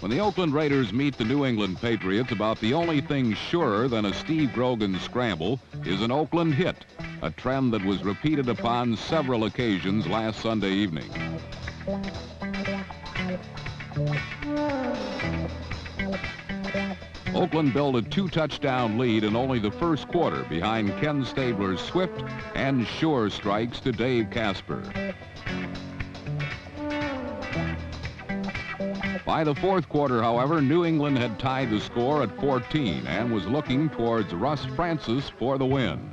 When the Oakland Raiders meet the New England Patriots, about the only thing surer than a Steve Grogan scramble is an Oakland hit, a trend that was repeated upon several occasions last Sunday evening. Oakland built a two-touchdown lead in only the first quarter behind Ken Stabler's swift and sure strikes to Dave Casper. By the fourth quarter, however, New England had tied the score at 14 and was looking towards Russ Francis for the win.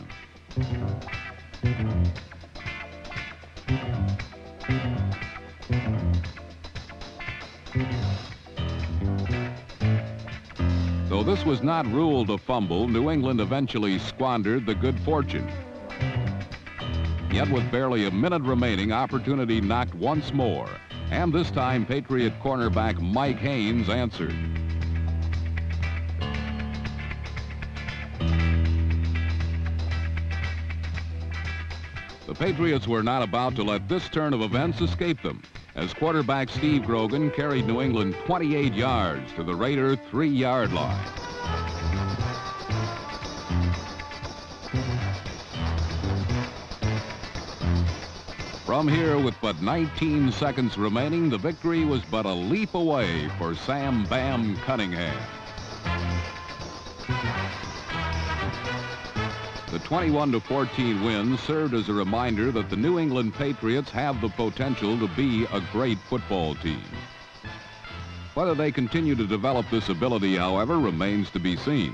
Though this was not ruled a fumble, New England eventually squandered the good fortune. Yet with barely a minute remaining, opportunity knocked once more and this time, Patriot cornerback Mike Haynes answered. The Patriots were not about to let this turn of events escape them as quarterback Steve Grogan carried New England 28 yards to the Raider three-yard line. From here, with but 19 seconds remaining, the victory was but a leap away for Sam Bam Cunningham. The 21 14 win served as a reminder that the New England Patriots have the potential to be a great football team. Whether they continue to develop this ability, however, remains to be seen.